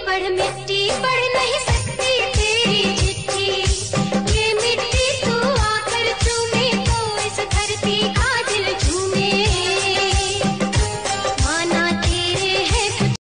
अनपढ़ मिट्टी पढ़